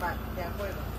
Bạn.